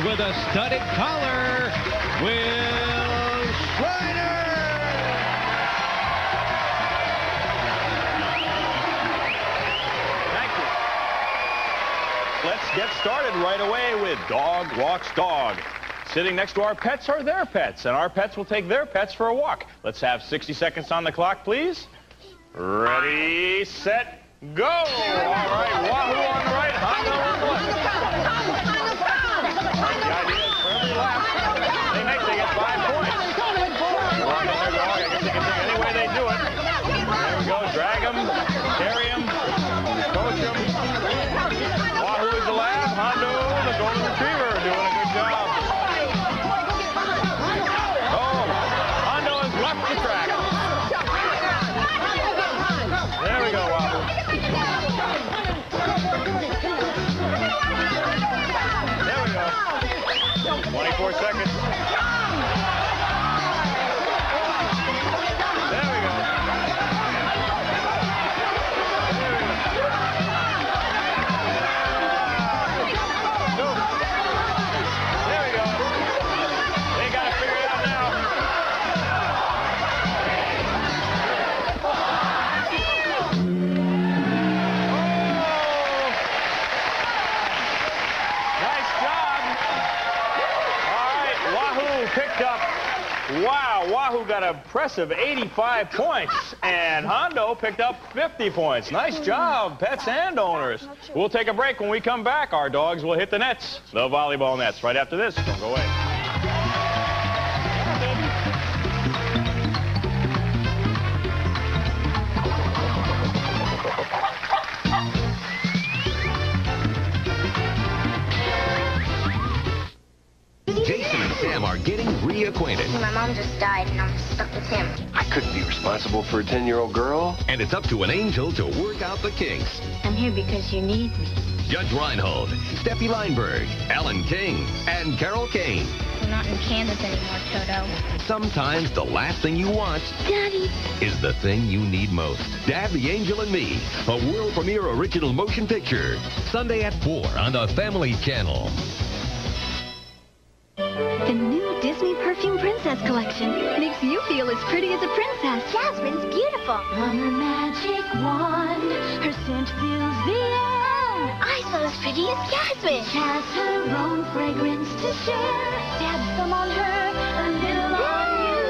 with a studded collar, Wil Shriner. Thank you. Let's get started right away with Dog Walks Dog. Sitting next to our pets are their pets, and our pets will take their pets for a walk. Let's have 60 seconds on the clock, please. Ready, set, go! All right, Wahoo on the right, impressive 85 points, and Hondo picked up 50 points. Nice job, pets and owners. We'll take a break. When we come back, our dogs will hit the nets, the volleyball nets, right after this. Don't go away. Getting reacquainted. My mom just died and I'm stuck with him. I couldn't be responsible for a 10-year-old girl. And it's up to an angel to work out the kinks. I'm here because you need me. Judge Reinhold, Steffi Leinberg, Alan King, and Carol Kane. We're not in Kansas anymore, Toto. Sometimes the last thing you want Daddy. is the thing you need most. Dad, the Angel, and Me, a world premiere original motion picture. Sunday at 4 on the Family Channel. The new Disney Perfume Princess collection makes you feel as pretty as a princess. Jasmine's beautiful. On her magic wand, her scent fills the air. Eyes not as pretty as Jasmine. She has her own fragrance to share. Dab some on her, a little on you.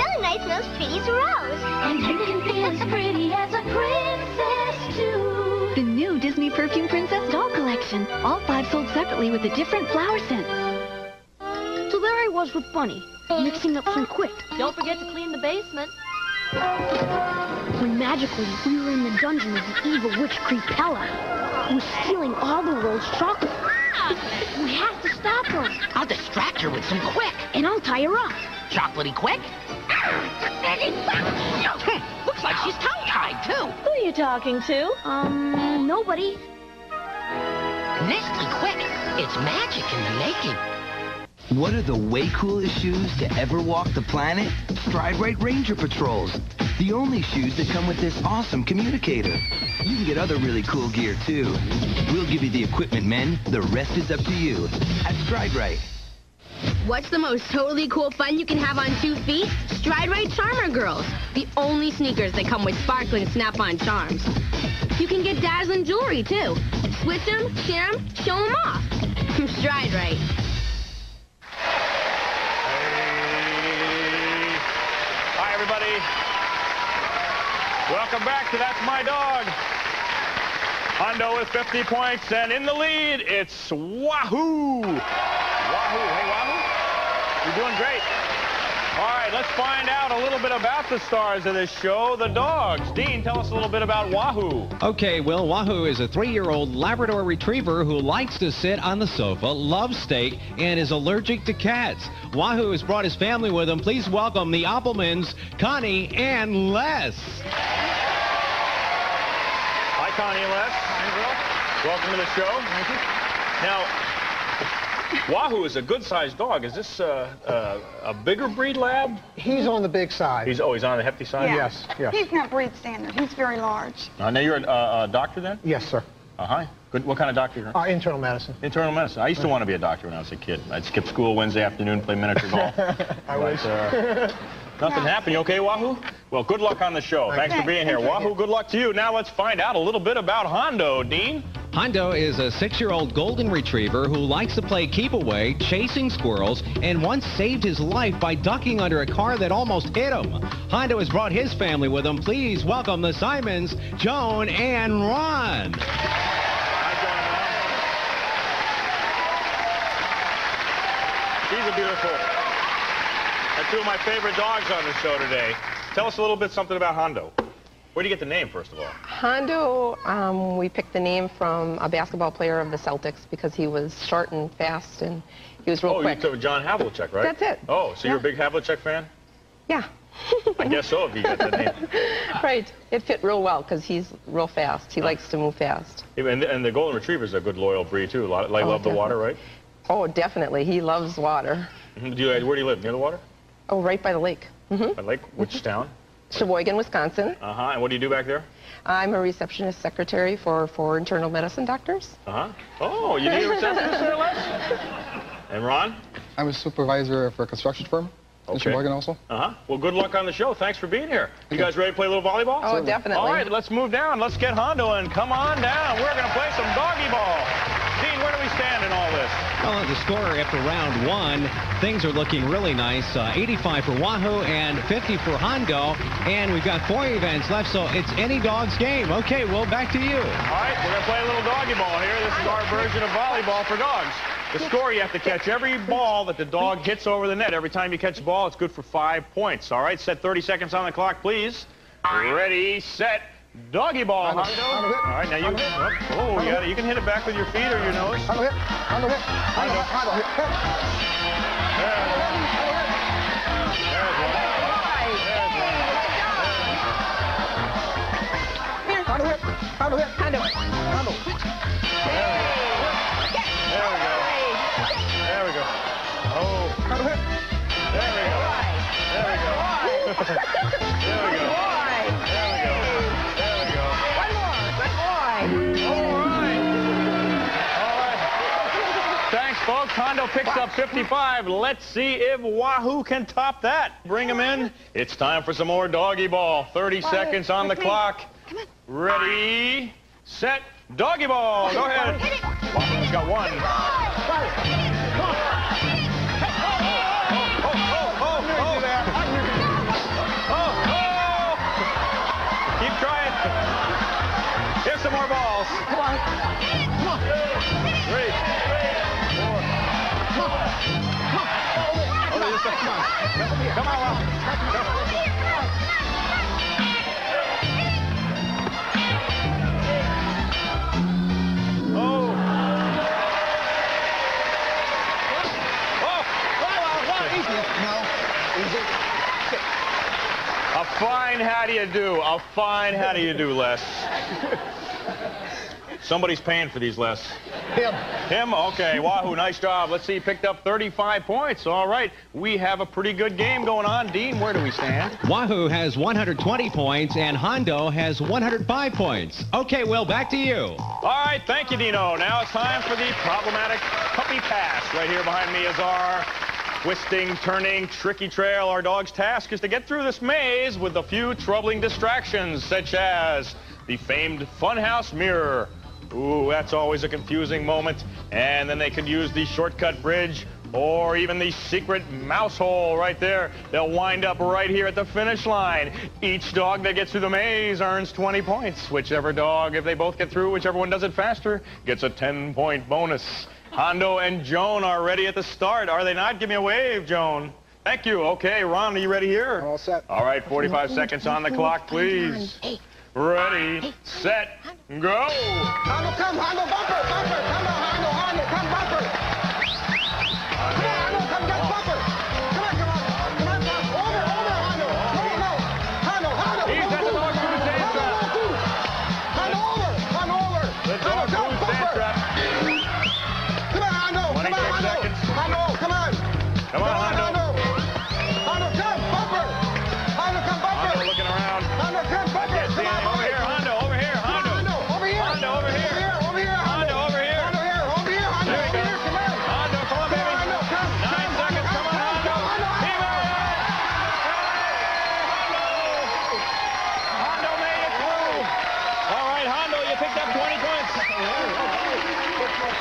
Della Night smells pretty as a rose. And you can feel as pretty as a princess, too. The new Disney Perfume Princess doll collection. All five sold separately with a different flower scent. So was with Bunny, mixing up some Quik. Don't forget to clean the basement. When magically we were in the dungeon of the evil witch Creepella, who was stealing all the world's chocolate. We have to stop her, I'll distract her with some Quik. and I'll tie her up. Chocolatey Quik. Hmm, looks like she's tongue-tied, too. Who are you talking to? Um, nobody. Nestle Quik. It's magic in the making. What are the way coolest shoes to ever walk the planet? Stride Right Ranger Patrols. The only shoes that come with this awesome communicator. You can get other really cool gear too. We'll give you the equipment, men. The rest is up to you. At Stride Right. What's the most totally cool fun you can have on two feet? Stride Right Charmer Girls. The only sneakers that come with sparkling snap-on charms. You can get dazzling jewelry, too. Switch them, share them, show them off. Stride Right. Everybody. Welcome back to That's My Dog. Hondo with 50 points, and in the lead, it's Wahoo. Wahoo. Hey, Wahoo. You're doing great. All right, right, let's find out a little bit about the stars of this show, the dogs. Dean, tell us a little bit about Wahoo. Okay, Wil, Wahoo is a three-year-old Labrador Retriever who likes to sit on the sofa, loves steak, and is allergic to cats. Wahoo has brought his family with him. Please welcome the Oppelmans, Connie and Les. Hi, Connie and Les. Hi, Welcome to the show. Thank you. Now, Wahoo is a good-sized dog. Is this uh, uh, a bigger breed lab? He's on the big side. He's oh, he's on the hefty side. Yeah. Yes, yes. He's not breed standard. He's very large. Uh, now you're a uh, doctor then? Yes, sir. Uh huh. Good. What kind of doctor? are Uh, internal medicine. Internal medicine. I used to want to be a doctor when I was a kid. I'd skip school Wednesday afternoon, play miniature golf. I but, wish. Uh, nothing happened. You okay, Wahoo? Well, good luck on the show. Thanks, for being here. Wahoo, good luck to you. Now let's find out a little bit about Hondo, Dean. Hondo is a six-year-old golden retriever who likes to play keep away, chasing squirrels, and once saved his life by ducking under a car that almost hit him. Hondo has brought his family with him. Please welcome the Simons, Joan and Ron. She's a beautiful. And two of my favorite dogs on the show today. Tell us a little bit something about Hondo. Where do you get the name, first of all? Hondo, um, we picked the name from a basketball player of the Celtics because he was short and fast and he was real oh, quick. Oh, John Havlicek, right? That's it. Oh, so yeah. you're a big Havlicek fan? Yeah. I guess so if you got that name. right. It fit real well because he's real fast. He likes to move fast. And, and the Golden Retriever is a good loyal breed, too. Like, oh, love definitely. the water, right? Oh, definitely. He loves water. Mm -hmm. do you, where do you live? Near the water? Oh, right by the lake. Mm -hmm. By the lake? Which mm -hmm. town? Sheboygan, Wisconsin. Uh-huh. And what do you do back there? I'm a receptionist secretary for, for internal medicine doctors. Uh-huh. Oh, you need a receptionist there, Les? And Ron? I'm a supervisor for a construction firm. Okay. In Sheboygan also. Uh-huh. Well, good luck on the show. Thanks for being here. You guys ready to play a little volleyball? Oh, Certainly. definitely. All right, let's move down. Let's get Hondo and come on down. We're going to play some doggy ball. All this? Well, the score after round one, things are looking really nice. Uh, 85 for Wahoo and 50 for Hondo. And we've got four events left, so it's any dog's game. Okay, well, back to you. All right, we're going to play a little doggy ball here. This is our version of volleyball for dogs. The score, you have to catch every ball that the dog hits over the net. Every time you catch a ball, it's good for five points. All right, set 30 seconds on the clock, please. Ready, set, doggy ball, Hondo. All right, now you, oh, oh, you, gotta, you can hit it back with your feet or your nose. Hondo hit, Hondo hit, Hondo, Hondo hit. Hondo hit, Hondo hit, Hondo, Hondo. There we go. There we go. Oh. Hondo hit. There we go. There we go. there we go. Folks. Hondo picks up 55. Let's see if Wahoo can top that. Bring him in. It's time for some more doggy ball. 30 seconds on the clock. Ready, set, doggy ball. Go ahead. Wahoo's got one. Oh, just- come on. Come on, Wahoo. Oh. A fine how do you do? A fine how do you do, Les? Somebody's paying for these, Les. Him. Him? Okay. Wahoo, nice job. Let's see, he picked up 35 points. All right. We have a pretty good game going on. Dean, where do we stand? Wahoo has 120 points and Hondo has 105 points. Okay, Wil, back to you. All right, thank you, Dino. Now it's time for the problematic puppy pass. Right here behind me is our twisting, turning, tricky trail. Our dog's task is to get through this maze with a few troubling distractions, such as the famed funhouse mirror. Ooh, that's always a confusing moment. And then they could use the shortcut bridge or even the secret mouse hole right there. They'll wind up right here at the finish line. Each dog that gets through the maze earns 20 points. Whichever dog, if they both get through, whichever one does it faster, gets a 10-point bonus. Hondo and Joan are ready at the start, are they not? Give me a wave, Joan. Thank you. Okay, Ron, are you ready here? All set. All right, 45 seconds on the clock, please. Ready, set, go. Come, bumper, bumper. Come on,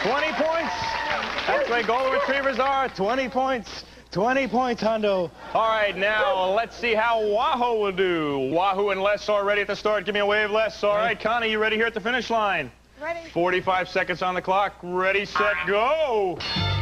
20 points. That's where way golden retrievers are. 20 points. 20 points, Hondo. All right, now let's see how Wahoo will do. Wahoo and Les are ready at the start. Give me a wave, Les. All right, Connie, you ready here at the finish line? Ready? 45 seconds on the clock. Ready, set, ah. go.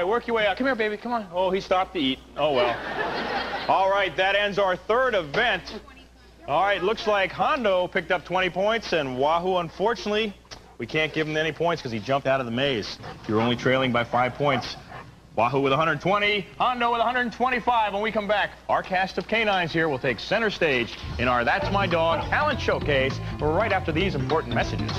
Right, work your way out. Come here, baby. Come on. Oh, he stopped to eat. Oh, well. All right, that ends our third event. All right, looks like Hondo picked up 20 points, and Wahoo, unfortunately, we can't give him any points because he jumped out of the maze. You're only trailing by five points. Wahoo with 120, Hondo with 125. When we come back, our cast of canines here will take center stage in our That's My Dog talent showcase right after these important messages.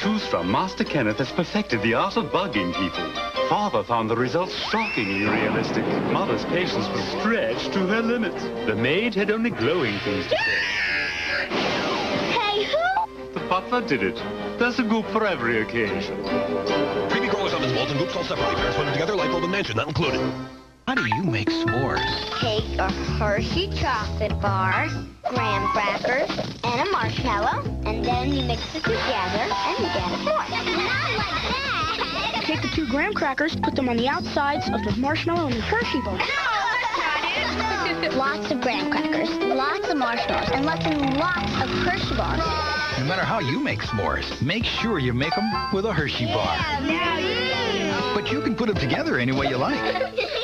Choose from, Master Kenneth has perfected the art of bugging people. Father found the results shockingly realistic. Mother's patience was stretched to her limits. The maid had only glowing things to say. Hey, who? The butler did it. There's a goop for every occasion. Creepy crawlers on this molten goop sold separately. Parents put them together, light bulb and mansion, not included. How do you make s'mores? Take a Hershey chocolate bar, graham crackers, and a marshmallow, and then you mix it together and you get a s'more. Not like that! Take the two graham crackers, put them on the outsides of the marshmallow and the Hershey bar. Lots of graham crackers, lots of marshmallows, and lots and lots of Hershey bars. No matter how you make s'mores, make sure you make them with a Hershey bar. But you can put them together any way you like.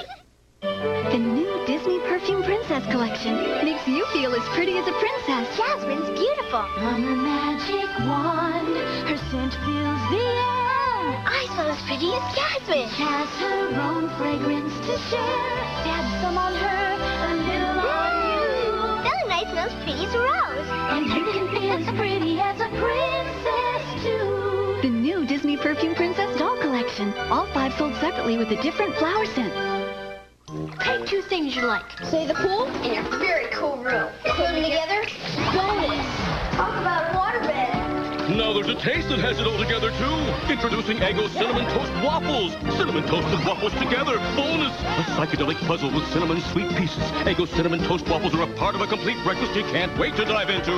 The new Disney Perfume Princess Collection makes you feel as pretty as a princess. Jasmine's beautiful. On a magic wand, her scent fills the air. I smell as pretty as Jasmine. She has her own fragrance to share. Dab some on her, a little on you. And as pretty as a rose. And you can feel as pretty as a princess, too. The new Disney Perfume Princess Doll Collection. All five sold separately with a different flower scent. Pick two things you like. Say the pool and your very cool room. Put them together. Bonus. Talk about a waterbed. Now there's a taste that has it all together, too. Introducing Eggo Cinnamon Toast Waffles. Cinnamon toast and waffles together. Bonus. A psychedelic puzzle with cinnamon sweet pieces. Eggo Cinnamon Toast Waffles are a part of a complete breakfast you can't wait to dive into.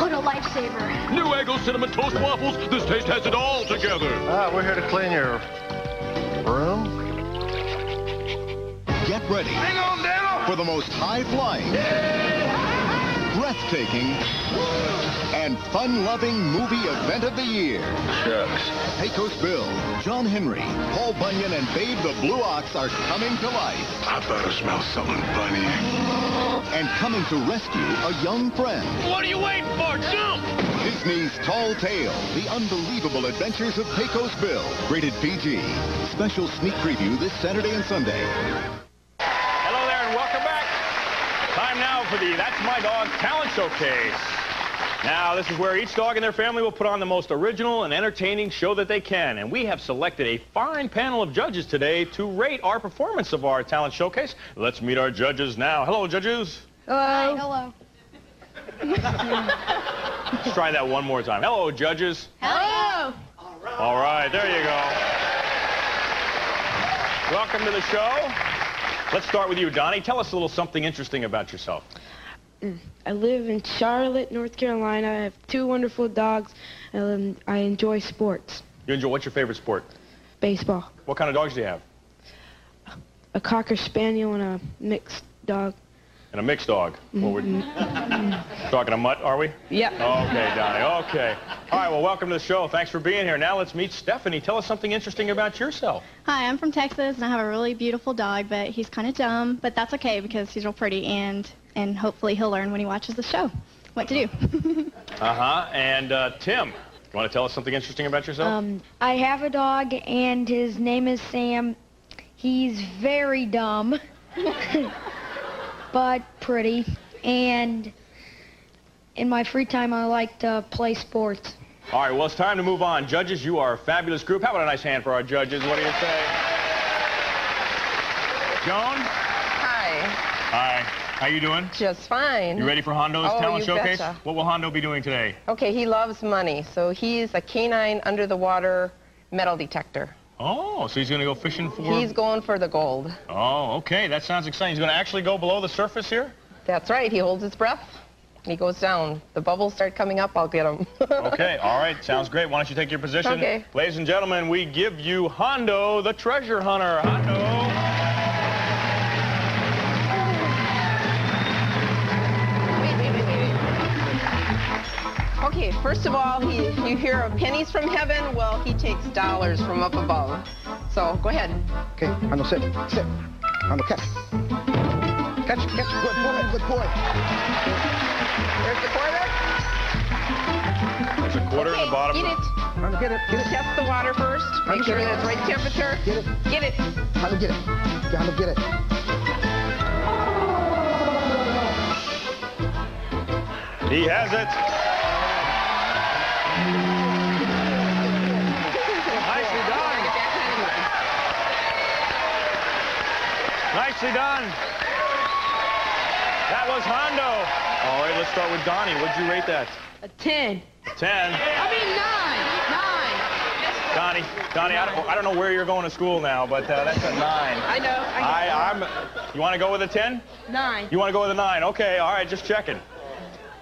What a lifesaver. New Eggo Cinnamon Toast Waffles. This taste has it all together. Ah, we're here to clean your room. Get ready Hang on, Daniel. for the most high-flying, breathtaking, and fun-loving movie event of the year. Shucks. Pecos Bill, John Henry, Paul Bunyan, and Babe the Blue Ox are coming to life. I better smell something funny. And coming to rescue a young friend. What are you waiting for? Jump! Disney's Tall Tale, the unbelievable adventures of Pecos Bill. Rated PG. Special sneak preview this Saturday and Sunday. Hello there and welcome back. Time now for the That's My Dog talent showcase. Now, this is where each dog and their family will put on the most original and entertaining show that they can. And we have selected a fine panel of judges today to rate our performance of our talent showcase. Let's meet our judges now. Hello, judges. Hello. Hi, Hello. Let's try that one more time. Hello, judges. Hello. All right, there you go. Welcome to the show. Let's start with you, Donnie. Tell us a little something interesting about yourself. I live in Charlotte, North Carolina. I have two wonderful dogs. Um, I enjoy sports. You enjoy, what's your favorite sport? Baseball. What kind of dogs do you have? A Cocker Spaniel and a mixed dog. And a mixed dog. Well, we're talking a mutt, are we? Yep. Okay, Donnie, okay. All right, well, welcome to the show. Thanks for being here. Now let's meet Stephanie. Tell us something interesting about yourself. Hi, I'm from Texas, and I have a really beautiful dog, but he's kind of dumb, but that's okay because he's real pretty, and, and hopefully he'll learn when he watches the show what to do. Uh-huh. And uh, Tim, you want to tell us something interesting about yourself? Um, I have a dog, and his name is Sam. He's very dumb, but pretty. And in my free time, I like to play sports. All right, well, it's time to move on. Judges, you are a fabulous group. How about a nice hand for our judges? What do you say? Joan? Hi. Hi. How you doing? Just fine. You ready for Hondo's oh, talent you showcase? Betcha. What will Hondo be doing today? Okay, he loves money, so he's a canine under the water metal detector. Oh, so he's going to go fishing for... He's going for the gold. Oh, okay. That sounds exciting. He's going to actually go below the surface here? That's right. He holds his breath. And he goes down. The bubbles start coming up, I'll get him. okay, all right. Sounds great. Why don't you take your position? Okay. Ladies and gentlemen, we give you Hondo, the treasure hunter. Hondo. Okay, first of all, he, you hear of pennies from heaven. Well, he takes dollars from up above. So go ahead. Okay, Hondo, sit. Sit. Hondo, catch. Catch, catch. Good boy, good boy. There's the quarter. There's a quarter in the bottom. Eat it. Hondo, get it. Get it. Test the water first. Make Hondo, sure get it. that it's right temperature. Get it. Get it. Hondo, get it. Hondo, get it. He has it. Nicely done. That was Hondo. All right, let's start with Donnie. What'd you rate that? A 10. A 10. I mean 9. 9. Donnie, Donnie, I don't, I don't know where you're going to school now, but uh, that's a 9. I know. I know. I, I'm, you want to go with a 10? 9. You want to go with a 9? Okay, all right, just checking.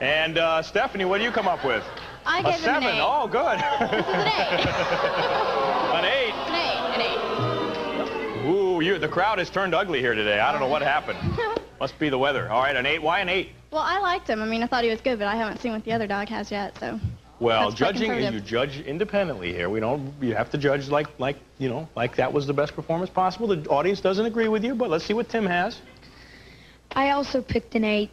And uh, Stephanie, what do you come up with? I a gave him an 7. eight. Oh, good. an eight. an 8. An eight. An eight. Ooh, you, the crowd has turned ugly here today. I don't know what happened. Must be the weather. All right, an 8. Why an 8? Well, I liked him. I mean, I thought he was good, but I haven't seen what the other dog has yet, so. Well, That's judging is you judge independently here. We don't. You have to judge like like you know like that was the best performance possible. The audience doesn't agree with you, but let's see what Tim has. I also picked an 8.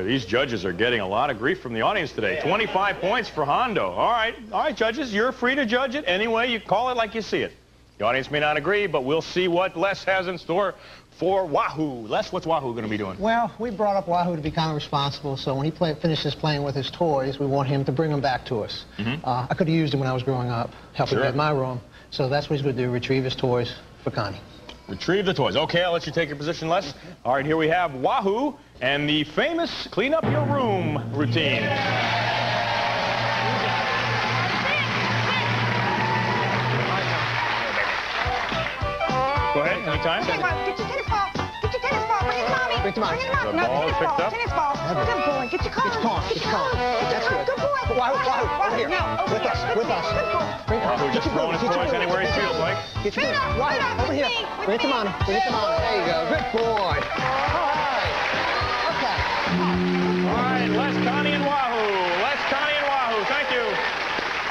Ooh, boy, these judges are getting a lot of grief from the audience today. 25 points for Hondo. All right, all right, judges, you're free to judge it any way you call it like you see it. The audience may not agree, but we'll see what Les has in store for Wahoo. Les, what's Wahoo going to be doing? Well, we brought up Wahoo to be kind of responsible, so when he play, finishes playing with his toys, we want him to bring them back to us. Uh, I could have used him when I was growing up, helping Sure. me at my room. So that's what he's going to do, retrieve his toys for Connie. Retrieve the toys. Okay, I'll let you take your position, Les. All right, here we have Wahoo and the famous clean up your room routine. Go ahead, anytime. Get. Bring it mommy. Bring it to mommy. Bring it to. The No, ball is tennis picked ball. up. Tennis ball. Good boy. Get your car. Get. Get your car. That's good. Good boy. Wahoo, Wahoo, over here. No, over With here. us, with us. Good boy. Bring Wahoo Get just your throwing get your toys anywhere he feels like. Get your Bring it booty. up, Wahoo, bring it up over here. Bring it to me. Mama. Bring it to Mama. There you go. Good boy. All right. Okay. All right, Les, Connie, and Wahoo. Les, Connie, and Wahoo. Thank you.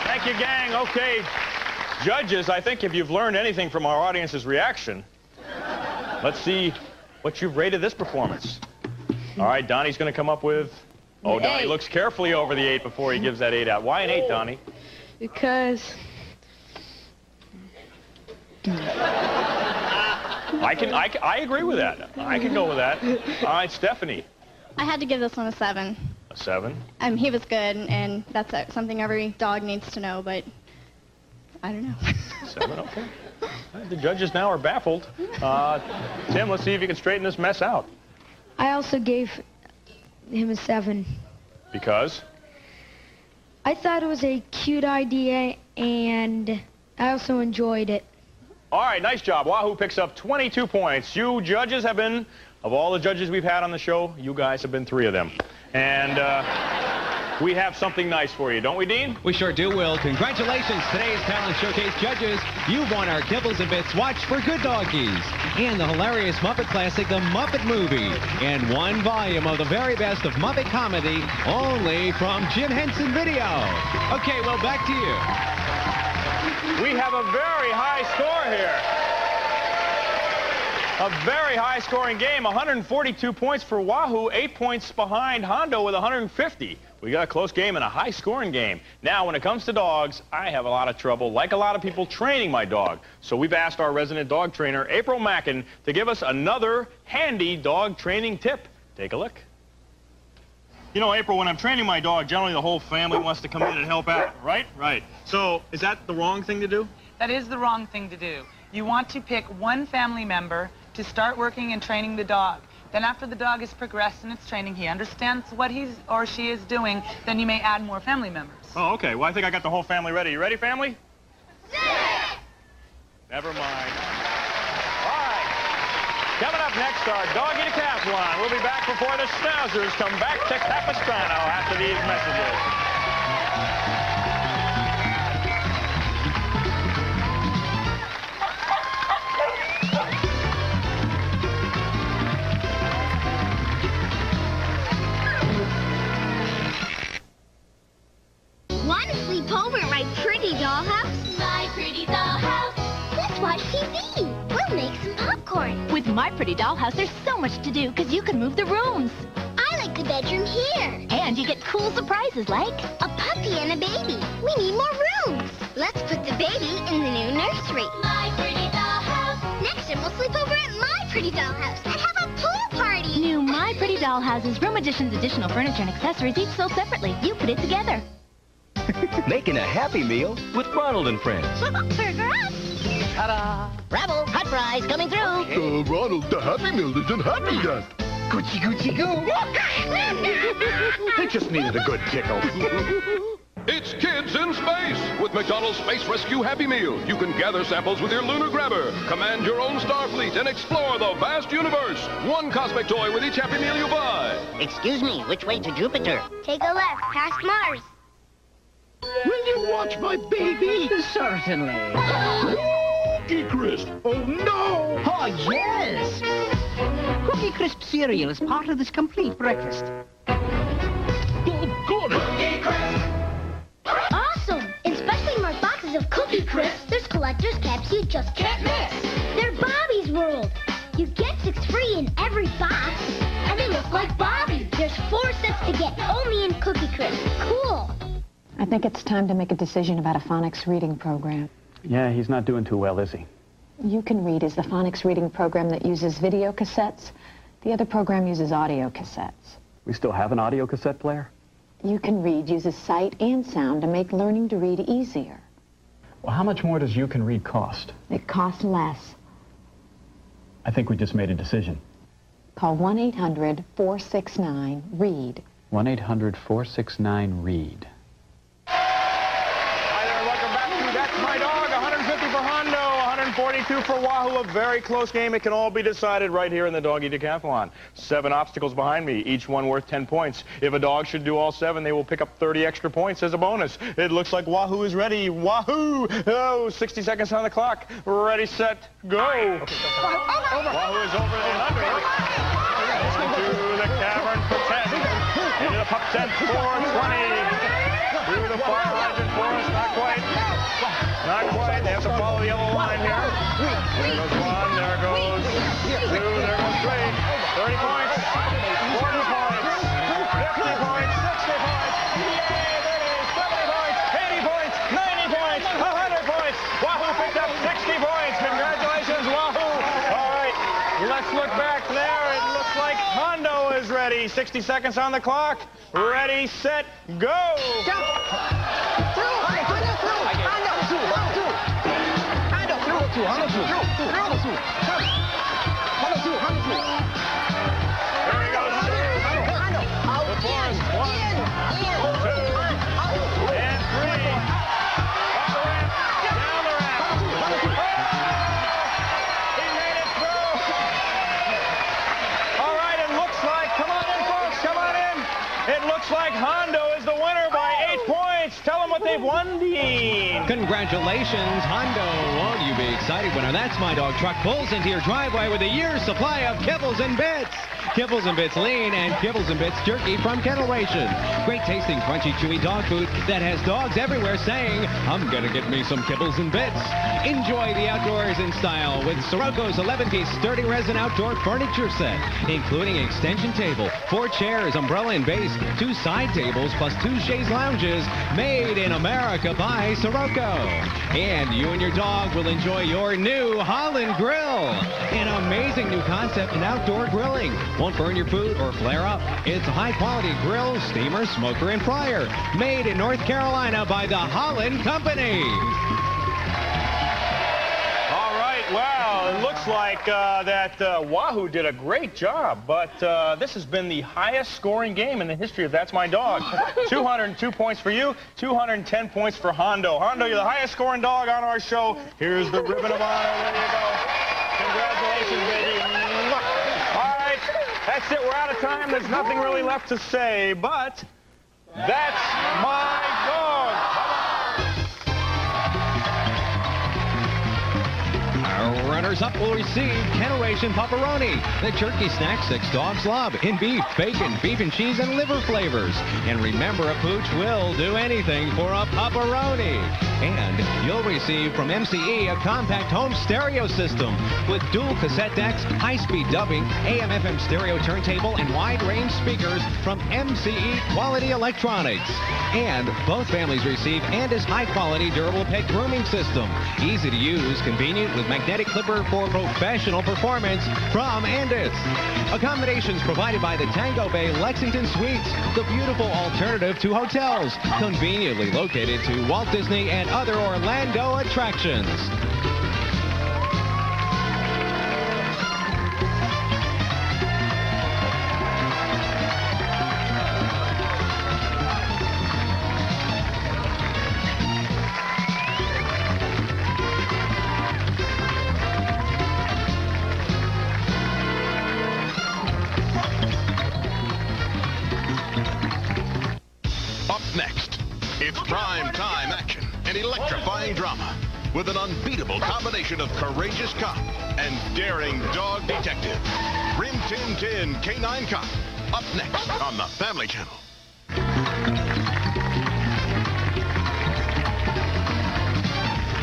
Thank you, gang. Okay. Judges, I think if you've learned anything from our audience's reaction, let's see what you've rated this performance. All right, Donnie's going to come up with... Oh, An Donnie eight. looks carefully over the eight before he gives that eight out. Why an eight, Donnie? Because I can, I, can- I agree with that. I can go with that. All right, Stephanie. I had to give this one a seven. A seven. Um, he was good, and that's something every dog needs to know, but I don't know. Seven, okay. The judges now are baffled. Uh, Tim, let's see if you can straighten this mess out. I also gave him a seven. Because? I thought it was a cute idea, and I also enjoyed it. All right, nice job. Wahoo picks up 22 points. You judges have been, of all the judges we've had on the show, you guys have been three of them. And uh, we have something nice for you, don't we, Dean? We sure do, Wil. Congratulations, today's Talent Showcase judges. You've won our Kibbles and Bits Watch for Good Doggies and the hilarious Muppet classic, The Muppet Movie, and one volume of the very best of Muppet comedy, only from Jim Henson Video. Okay, well, back to you. We have a very high score here. A very high-scoring game, 142 points for Wahoo, eight points behind Hondo with 150. We got a close game and a high-scoring game. Now, when it comes to dogs, I have a lot of trouble, like a lot of people, training my dog. So we've asked our resident dog trainer, April Mackin, to give us another handy dog training tip. Take a look. You know, April, when I'm training my dog, generally the whole family wants to come in and help out, right? Right. So is that the wrong thing to do? That is the wrong thing to do. You want to pick one family member to start working and training the dog. Then after the dog has progressed in its training, he understands what he's or she is doing, then you may add more family members. Oh, okay. Well, I think I got the whole family ready. You ready, family? Never mind. All right. Coming up next, our Doggy Decathlon. We'll be back before the Schnauzers come back to Capistrano after these messages. Pretty dollhouse? My pretty dollhouse. Let's watch TV. We'll make some popcorn. With My Pretty Dollhouse, there's so much to do because you can move the rooms. I like the bedroom here. And you get cool surprises like... A puppy and a baby. We need more rooms. Let's put the baby in the new nursery. My pretty dollhouse. Next time we'll sleep over at my pretty dollhouse and have a pool party. New My Pretty Dollhouse's Room Edition's additional furniture and accessories each sold separately. You put it together. Making a happy meal with Ronald and Friends. Burger up. Ta-da! Bravo! Hot fries coming through! Uh, Ronald, the Happy Meal isn't happy yet. Gucci, Gucci, goo. They just needed a good tickle. It's Kids in Space with McDonald's Space Rescue Happy Meal. You can gather samples with your lunar grabber, command your own Starfleet, and explore the vast universe. One cosmic toy with each Happy Meal you buy. Excuse me, which way to Jupiter? Take a left past Mars. Will you watch my baby? Certainly. Cookie Crisp. Oh, no. Oh, yes! Cookie Crisp cereal is part of this complete breakfast. Awesome! In specially marked boxes of Cookie Crisp, there's collector's caps you just can't miss. They're Bobby's World. You get six free in every box, and they look like Bobby. There's four sets to get only in Cookie Crisp. Cool. I think it's time to make a decision about a phonics reading program. Yeah, he's not doing too well, is he? You Can Read is the phonics reading program that uses video cassettes. The other program uses audio cassettes. We still have an audio cassette player? You Can Read uses sight and sound to make learning to read easier. Well, how much more does You Can Read cost? It costs less. I think we just made a decision. Call 1-800-469-READ. 1-800-469-READ. 42 for Wahoo. A very close game. It can all be decided right here in the doggy decathlon. Seven obstacles behind me, each one worth 10 points. If a dog should do all seven, they will pick up 30 extra points as a bonus. It looks like Wahoo is ready. Wahoo! Oh, 60 seconds on the clock. Ready, set, go. Okay, oh. Wahoo is over and under. To the cavern for 10. Into the pup set for 20. 60 seconds on the clock. Ready, set, go. Congratulations, Hondo. Won't you be excited winner? That's My Dog truck pulls into your driveway with a year's supply of kibbles and bits? Kibbles and Bits Lean and Kibbles and Bits Jerky from Ken-L Ration. Great tasting, crunchy, chewy dog food that has dogs everywhere saying, I'm gonna get me some Kibbles and Bits. Enjoy the outdoors in style with Syroco's 11-piece sturdy resin outdoor furniture set, including extension table, four chairs, umbrella and base, two side tables, plus two chaise lounges, made in America by Syroco. And you and your dog will enjoy your new Holland Grill. An amazing new concept in outdoor grilling. Won't burn your food or flare up. It's a high-quality grill, steamer, smoker, and fryer. Made in North Carolina by the Holland Company. All right, well, it looks like uh, that uh, Wahoo did a great job, but uh, this has been the highest scoring game in the history of That's My Dog. 202 points for you, 210 points for Hondo. Hondo, you're the highest scoring dog on our show. Here's the ribbon of honor. There you go. Congratulations, baby. That's it. We're out of time. There's nothing really left to say, but that's my Our runners-up will receive Generation Pup-Peroni, the turkey snack six dogs love, in beef, bacon, beef and cheese, and liver flavors. And remember, a pooch will do anything for a Pup-Peroni. And you'll receive from MCE a compact home stereo system with dual cassette decks, high-speed dubbing, AM/FM stereo turntable, and wide-range speakers from MCE Quality Electronics. And both families receive Andis high-quality durable pet grooming system. Easy to use, convenient with magnetic for professional performance from Andis. Accommodations provided by the Tango Bay Lexington Suites, the beautiful alternative to hotels, conveniently located to Walt Disney and other Orlando attractions. Prime time action and electrifying drama with an unbeatable combination of courageous cop and daring dog detective. Rin Tin Tin K9 Cop. Up next on the Family Channel.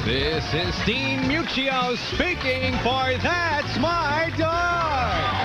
This is Dean Muccio speaking for That's My Dog.